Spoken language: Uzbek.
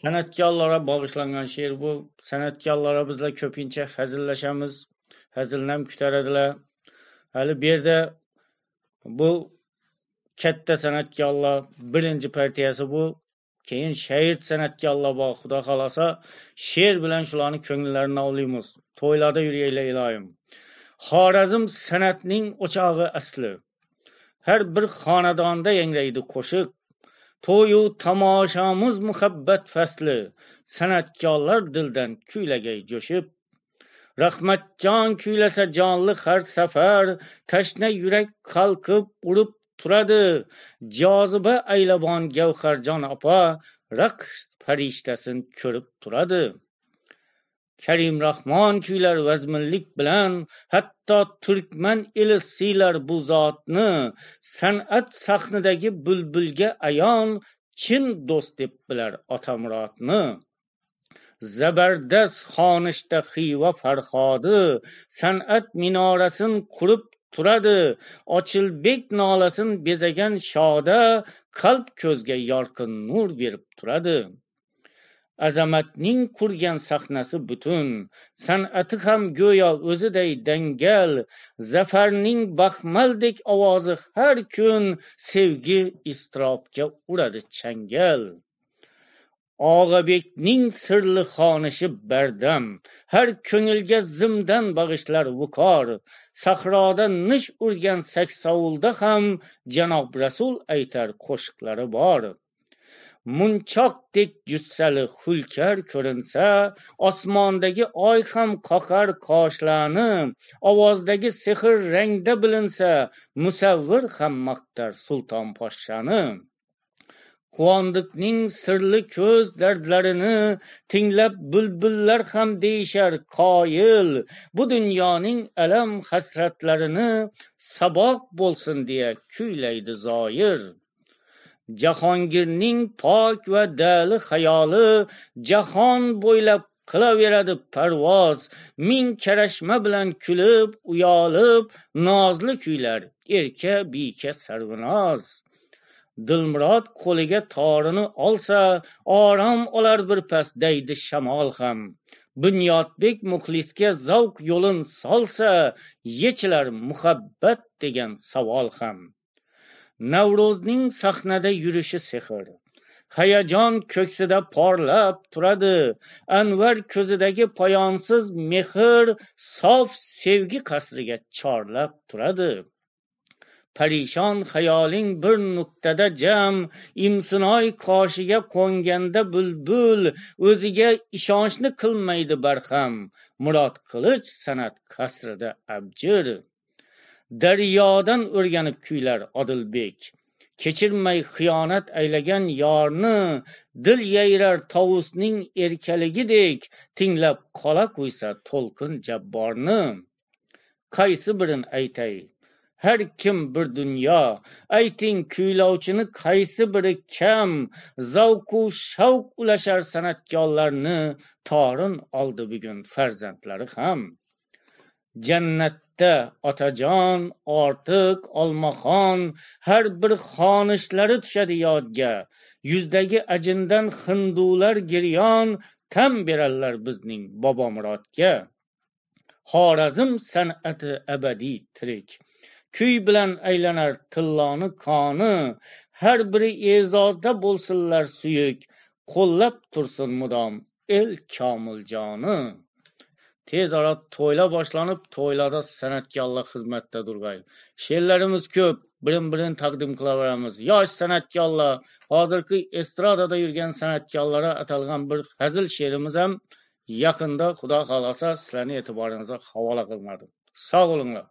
San'atkorlarga bag'ishlangan she'r bu. San'atkorlarga bizlar ko'pincha hazillashamiz, hazilnam ko'taradilar. Hali bu yerda bu katta san'atkorlar birinchi partiyasi bu. Keyin she'r san'atkorlar bor. Xudo xohlasa she'r bilan shularni ko'ngillarini ovlaymiz. To'ylarda yuraylar iloyim. Xorazm san'atning o'chog'i asli. Har bir xonadonda yangraydi qo'shiq. To'yu tomoshamuz muhabbat fasli. San'atkorlar dildan kuylagay jo'shib. Rahmatjon kuylasa jonli har safar, tashna yurak qalqib urib turadi. Joziba aylabon Gavharjon opa raqs farishtasin ko'rib turadi. Karim Rahmon kuylar vazminlik bilan, hatto turkman eli siylar bu zotni, san'at sahnidagi bulbulga ayon chin do'st deb bilar otamurodni Zabardast xonishda Xiva Farhodi san'at minorasin qurib turadi. Ochilbek nolasin bezagan shoda qalb ko'zga yorqin nur berib turadi. Azamatning qurgan sahnasi butun, san'ati ham go'yo o'ziday dangal, zafarning baxmaldek ovozi har kun sevgi iztirobga uradi changal. Og'abekning sirli xonishi bardam, har ko'ngilga zimdan bag'ishlar vukor. Sahroda nish urgan saksovulda ham janob Rasul aytar qo'shiqlari bor. Munchoqdek jussali hulkar ko'rinsa, osmondagi oy ham qoqar qoshlarni, ovozdagi sehr rangda bilinsa, musavvir ham maqtar sulton poshshani. Quvondiqning sirli ko'z dardlarini tinglab bulbullar ham deyishar qoyil. Bu dunyoning alam hasratlarini saboq bo'lsin deya kuylaydi zoir. Jahongirning pok va dali xayoli jahon bo'ylab qilaveradi parvoz. Ming karashma bilan kulib, uyolib, nozli kuylar erka bika sarvinoz. Dilmurod qo'liga torini olsa, orom olar bir pas daydi shamol ham. Bunyodbek muxlisga zavq yo'lin solsa, yechilar muhabbat degan savol ham. Navrozning sahnada yurishi sehr. Hayajon ko'ksida porlab turadi. Anvar ko'zidagi poyonsiz mehr sof sevgi qasriga chorlab turadi. Parishon xayoling bir nuqtada jam, imsinoy qoshiga qo'nganda bulbul, o'ziga ishonchni qilmaydi barham. Murod qilich san'at qasrida abjir. Daryodan o'rganib kuylar Odilbek. Kechirmay xiyonat aylagan yorni, dil yayrar tovusning erkaligidek, tinglab qola qo'ysa to'lqin jabborni. Qaysi birin aytay? Har kim bir dunyo. Ayting kuylovchini qaysi biri kam? Zavqu shavq ulashar san'atkorlarni torin oldi bugun farzandlari ham. Jannatda otajon, ortiq, olmaxon har bir xonishlari tushadi yodga. Yuzdagi ajindan hindular giryon tam berarlar bizning Bobomurodga. Xorazm san'ati abadiy tirik. Kuy bilan aylanar tilloni qoni, har biri e'zozda bo'lsinlar suyuk, qo'llab tursin mudom el komil joni. Tez orada to'ylar boshlanib, to'ylarda san'atkorlar xizmatda durg'ay. She'rlarimiz ko'p, birin-birin taqdim qilaveramiz. Yosh san'atkorlar, hozirgi estradada yurgan san'atkorlarga atalgan bir hazil she'rimiz ham yaqinda Xudo xolasa sizlarning e'tiboringizga havola qilinadi. Sog' bo'linglar.